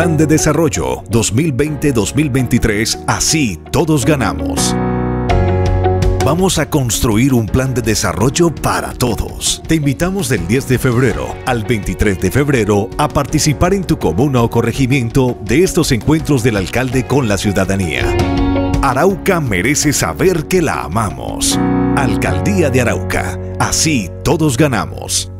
Plan de Desarrollo 2020-2023, así todos ganamos. Vamos a construir un plan de desarrollo para todos. Te invitamos del 10 de febrero al 23 de febrero a participar en tu comuna o corregimiento de estos encuentros del alcalde con la ciudadanía. Arauca merece saber que la amamos. Alcaldía de Arauca. Así todos ganamos.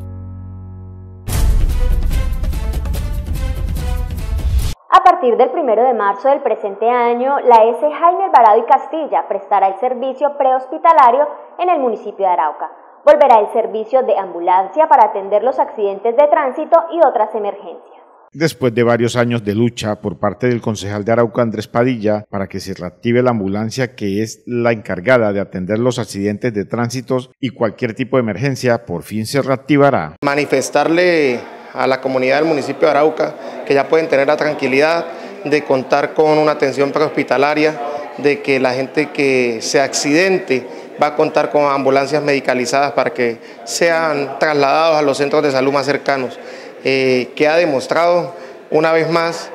Partir del 1 de marzo del presente año, la S. Jaime Alvarado y Castilla prestará el servicio prehospitalario en el municipio de Arauca. Volverá el servicio de ambulancia para atender los accidentes de tránsito y otras emergencias. Después de varios años de lucha por parte del concejal de Arauca Andrés Padilla para que se reactive la ambulancia que es la encargada de atender los accidentes de tránsito y cualquier tipo de emergencia, por fin se reactivará. Manifestarle a la comunidad del municipio de Arauca que ya pueden tener la tranquilidad de contar con una atención prehospitalaria, de que la gente que se accidente va a contar con ambulancias medicalizadas para que sean trasladados a los centros de salud más cercanos, eh, que ha demostrado una vez más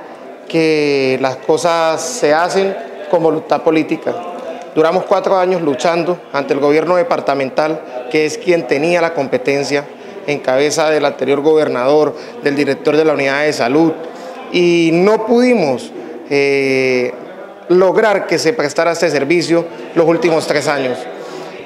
que las cosas se hacen con voluntad política. Duramos cuatro años luchando ante el gobierno departamental, que es quien tenía la competencia, en cabeza del anterior gobernador, del director de la unidad de salud, y no pudimos eh, lograr que se prestara este servicio los últimos tres años.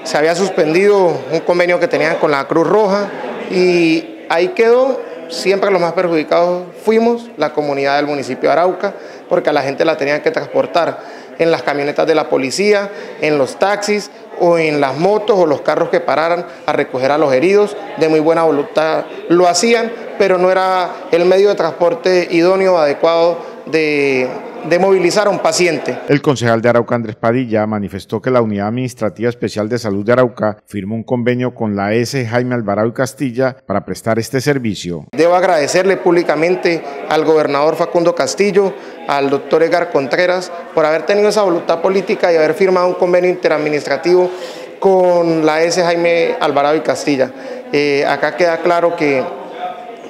Se había suspendido un convenio que tenían con la Cruz Roja y ahí quedó, siempre los más perjudicados fuimos la comunidad del municipio de Arauca, porque a la gente la tenían que transportar en las camionetas de la policía, en los taxis o en las motos o los carros que pararan a recoger a los heridos. De muy buena voluntad lo hacían, pero no era el medio de transporte idóneo adecuado de, de movilizar a un paciente. El concejal de Arauca, Andrés Padilla, manifestó que la Unidad Administrativa Especial de Salud de Arauca firmó un convenio con la S. Jaime Alvarado y Castilla para prestar este servicio. Debo agradecerle públicamente al gobernador Facundo Castillo, al doctor Edgar Contreras, por haber tenido esa voluntad política y haber firmado un convenio interadministrativo con la S. Jaime Alvarado y Castilla. Eh, acá queda claro que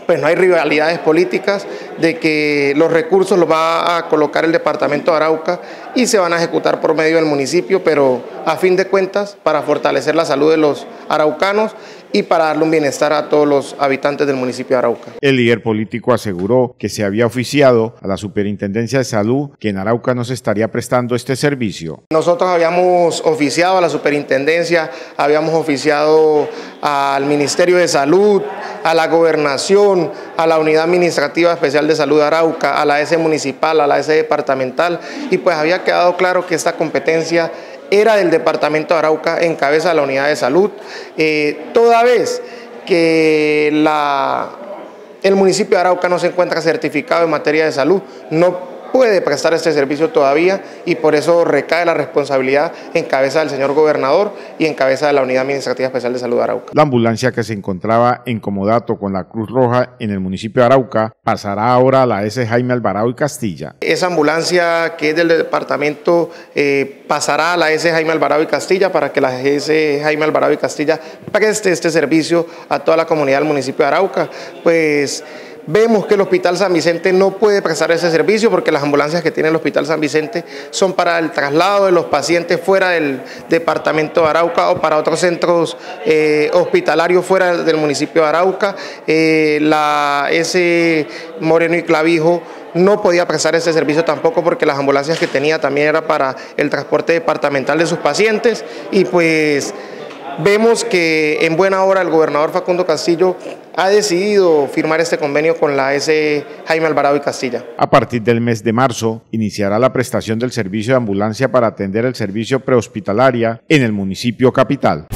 pues no hay rivalidades políticas, de que los recursos los va a colocar el departamento de Arauca y se van a ejecutar por medio del municipio, pero a fin de cuentas para fortalecer la salud de los araucanos y para darle un bienestar a todos los habitantes del municipio de Arauca. El líder político aseguró que se había oficiado a la Superintendencia de Salud que en Arauca no se estaría prestando este servicio. Nosotros habíamos oficiado a la Superintendencia, habíamos oficiado al Ministerio de Salud, a la Gobernación, a la Unidad Administrativa Especial de Salud de Arauca, a la S municipal, a la S departamental. Y pues había quedado claro que esta competencia era del departamento de Arauca en cabeza de la unidad de salud, eh, toda vez que la, el municipio de Arauca no se encuentra certificado en materia de salud, no puede prestar este servicio todavía y por eso recae la responsabilidad en cabeza del señor gobernador y en cabeza de la Unidad Administrativa Especial de Salud de Arauca. La ambulancia que se encontraba en comodato con la Cruz Roja en el municipio de Arauca pasará ahora a la S. Jaime Alvarado y Castilla. Esa ambulancia que es del departamento eh, pasará a la S. Jaime Alvarado y Castilla para que la S. Jaime Alvarado y Castilla preste este servicio a toda la comunidad del municipio de Arauca. Pues Vemos que el Hospital San Vicente no puede prestar ese servicio porque las ambulancias que tiene el Hospital San Vicente son para el traslado de los pacientes fuera del departamento de Arauca o para otros centros eh, hospitalarios fuera del municipio de Arauca. Eh, la S. Moreno y Clavijo no podía prestar ese servicio tampoco porque las ambulancias que tenía también era para el transporte departamental de sus pacientes y pues Vemos que en buena hora el gobernador Facundo Castillo ha decidido firmar este convenio con la S. Jaime Alvarado y Castilla. A partir del mes de marzo iniciará la prestación del servicio de ambulancia para atender el servicio prehospitalaria en el municipio capital.